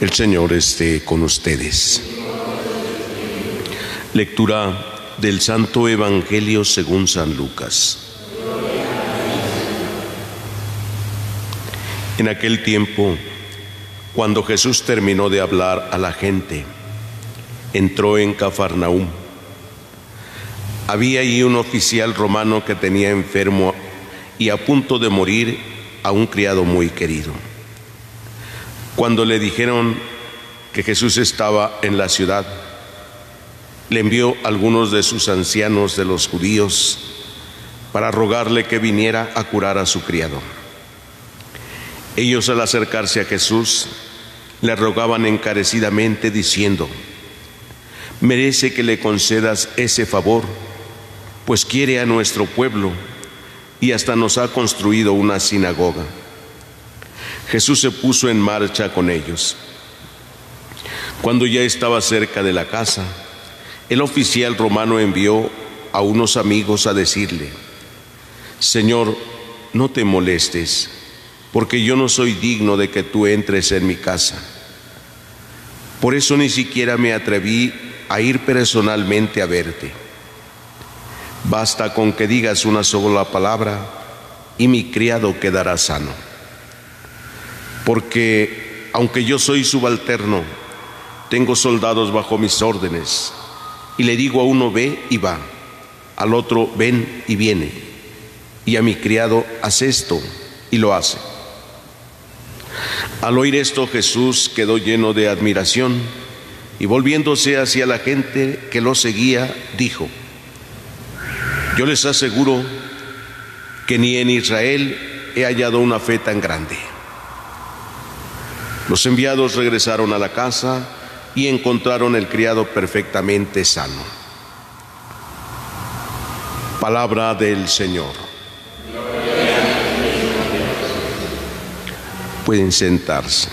El Señor esté con ustedes. Lectura del Santo Evangelio según San Lucas. En aquel tiempo, cuando Jesús terminó de hablar a la gente, entró en Cafarnaúm. Había allí un oficial romano que tenía enfermo y a punto de morir a un criado muy querido. Cuando le dijeron que Jesús estaba en la ciudad, le envió algunos de sus ancianos de los judíos para rogarle que viniera a curar a su criado. Ellos al acercarse a Jesús le rogaban encarecidamente diciendo, merece que le concedas ese favor, pues quiere a nuestro pueblo y hasta nos ha construido una sinagoga. Jesús se puso en marcha con ellos. Cuando ya estaba cerca de la casa, el oficial romano envió a unos amigos a decirle, Señor, no te molestes, porque yo no soy digno de que tú entres en mi casa. Por eso ni siquiera me atreví a ir personalmente a verte. Basta con que digas una sola palabra y mi criado quedará sano. Porque aunque yo soy subalterno, tengo soldados bajo mis órdenes y le digo a uno ve y va, al otro ven y viene, y a mi criado haz esto y lo hace. Al oír esto Jesús quedó lleno de admiración y volviéndose hacia la gente que lo seguía, dijo, yo les aseguro que ni en Israel he hallado una fe tan grande. Los enviados regresaron a la casa y encontraron el criado perfectamente sano. Palabra del Señor. Pueden sentarse.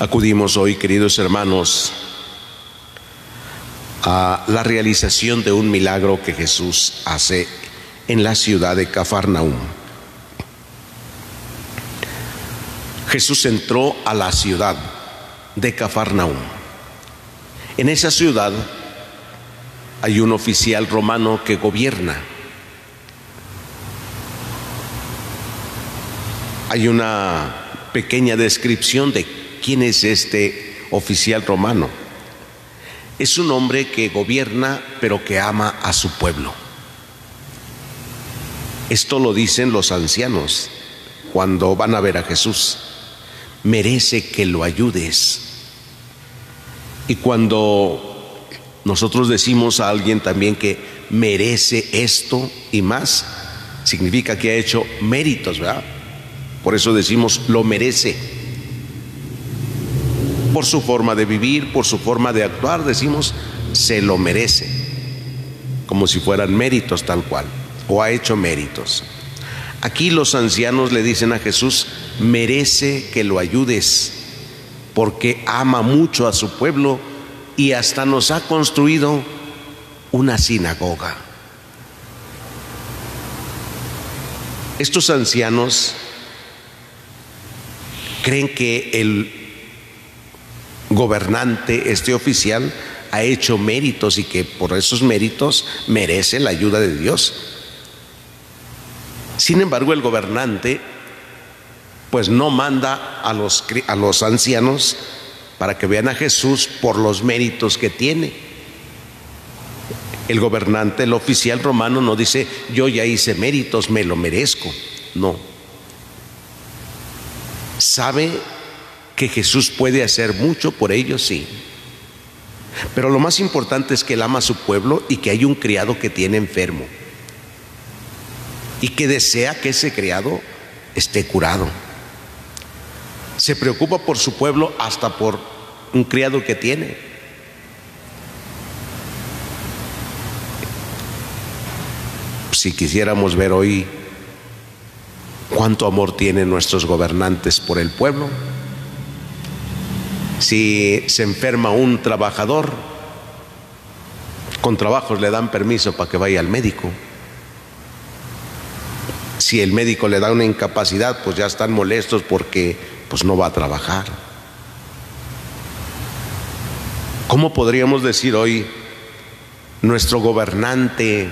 Acudimos hoy, queridos hermanos, a la realización de un milagro que Jesús hace en la ciudad de Cafarnaúm. Jesús entró a la ciudad de Cafarnaúm. En esa ciudad hay un oficial romano que gobierna. Hay una pequeña descripción de quién es este oficial romano. Es un hombre que gobierna pero que ama a su pueblo. Esto lo dicen los ancianos cuando van a ver a Jesús. Merece que lo ayudes. Y cuando nosotros decimos a alguien también que merece esto y más, significa que ha hecho méritos, ¿verdad? Por eso decimos lo merece por su forma de vivir, por su forma de actuar, decimos, se lo merece, como si fueran méritos tal cual, o ha hecho méritos. Aquí los ancianos le dicen a Jesús, merece que lo ayudes, porque ama mucho a su pueblo y hasta nos ha construido una sinagoga. Estos ancianos creen que el gobernante, este oficial, ha hecho méritos y que por esos méritos merece la ayuda de Dios. Sin embargo, el gobernante pues no manda a los, a los ancianos para que vean a Jesús por los méritos que tiene. El gobernante, el oficial romano no dice, yo ya hice méritos, me lo merezco. No. Sabe que Jesús puede hacer mucho por ellos, sí. Pero lo más importante es que él ama a su pueblo y que hay un criado que tiene enfermo. Y que desea que ese criado esté curado. Se preocupa por su pueblo hasta por un criado que tiene. Si quisiéramos ver hoy cuánto amor tienen nuestros gobernantes por el pueblo, si se enferma un trabajador, Con trabajos le dan permiso para que vaya al médico. Si el médico le da una incapacidad, pues ya están molestos porque pues no va a trabajar. ¿Cómo podríamos decir hoy nuestro gobernante,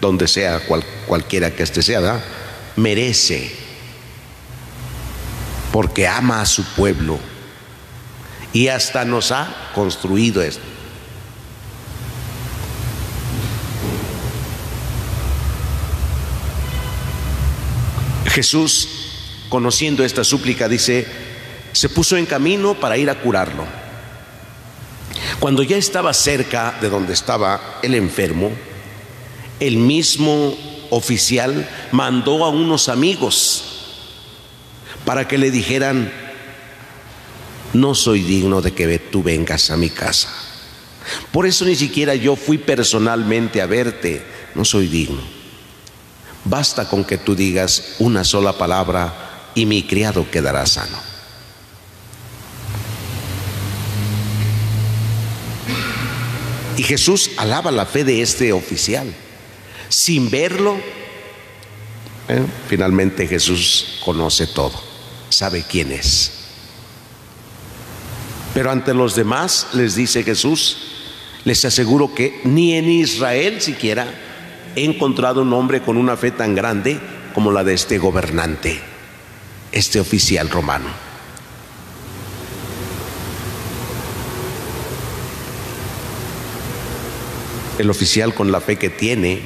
donde sea, cualquiera que este sea, merece, porque ama a su pueblo y hasta nos ha construido esto? Jesús, conociendo esta súplica, dice, se puso en camino para ir a curarlo. Cuando ya estaba cerca de donde estaba el enfermo, el mismo oficial mandó a unos amigos para que le dijeran, no soy digno de que tú vengas a mi casa. Por eso ni siquiera yo fui personalmente a verte, no soy digno. Basta con que tú digas una sola palabra y mi criado quedará sano. Y Jesús alaba la fe de este oficial. Sin verlo, ¿eh? finalmente Jesús conoce todo, sabe quién es. Pero ante los demás les dice Jesús, les aseguro que ni en Israel siquiera he encontrado un hombre con una fe tan grande como la de este gobernante, este oficial romano. El oficial con la fe que tiene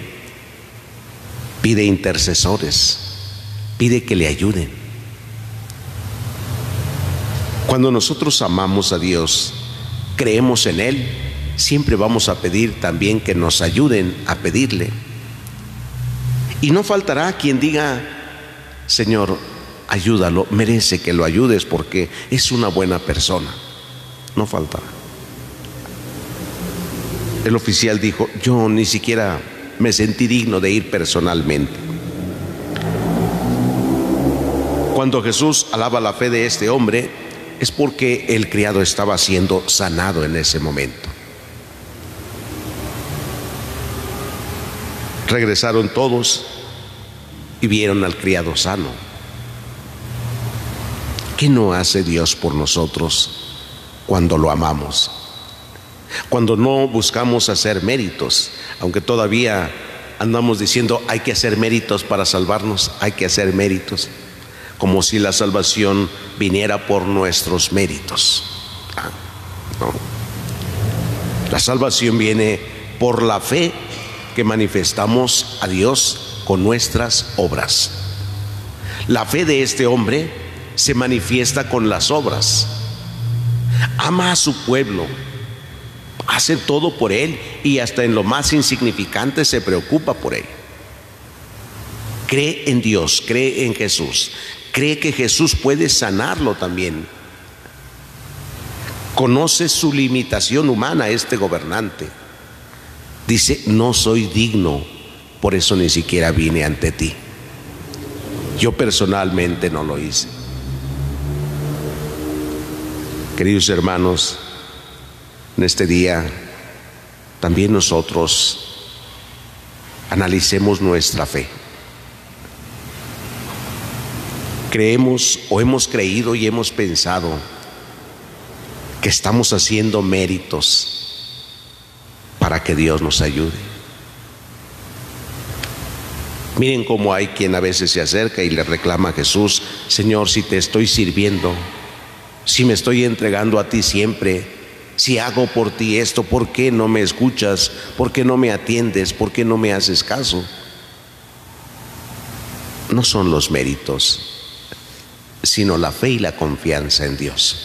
pide intercesores, pide que le ayuden. Cuando nosotros amamos a Dios, creemos en Él, siempre vamos a pedir también que nos ayuden a pedirle. Y no faltará quien diga, Señor, ayúdalo, merece que lo ayudes porque es una buena persona. No faltará. El oficial dijo, yo ni siquiera me sentí digno de ir personalmente. Cuando Jesús alaba la fe de este hombre, es porque el criado estaba siendo sanado en ese momento. Regresaron todos y vieron al criado sano. ¿Qué no hace Dios por nosotros cuando lo amamos? Cuando no buscamos hacer méritos, aunque todavía andamos diciendo hay que hacer méritos para salvarnos, hay que hacer méritos, como si la salvación viniera por nuestros méritos. Ah, la salvación viene por la fe que manifestamos a Dios con nuestras obras. La fe de este hombre se manifiesta con las obras. Ama a su pueblo, hace todo por él y hasta en lo más insignificante se preocupa por él. Cree en Dios, cree en Jesús, cree que Jesús puede sanarlo también. Conoce su limitación humana este gobernante Dice, no soy digno, por eso ni siquiera vine ante ti. Yo personalmente no lo hice. Queridos hermanos, en este día también nosotros analicemos nuestra fe. Creemos o hemos creído y hemos pensado que estamos haciendo méritos para que Dios nos ayude. Miren cómo hay quien a veces se acerca y le reclama a Jesús, Señor, si te estoy sirviendo, si me estoy entregando a ti siempre, si hago por ti esto, ¿por qué no me escuchas? ¿Por qué no me atiendes? ¿Por qué no me haces caso? No son los méritos, sino la fe y la confianza en Dios.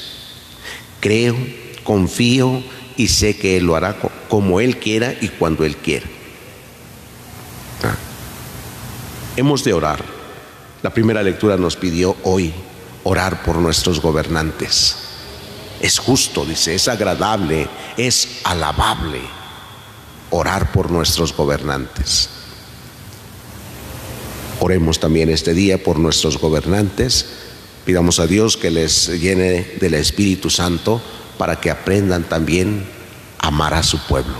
Creo, confío y sé que Él lo hará como Él quiera y cuando Él quiera. Ah. Hemos de orar. La primera lectura nos pidió hoy orar por nuestros gobernantes. Es justo, dice, es agradable, es alabable orar por nuestros gobernantes. Oremos también este día por nuestros gobernantes. Pidamos a Dios que les llene del Espíritu Santo para que aprendan también a amar a su pueblo.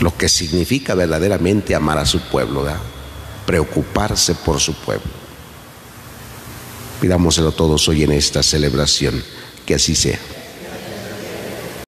Lo que significa verdaderamente amar a su pueblo, preocuparse por su pueblo. Pidámoselo todos hoy en esta celebración, que así sea.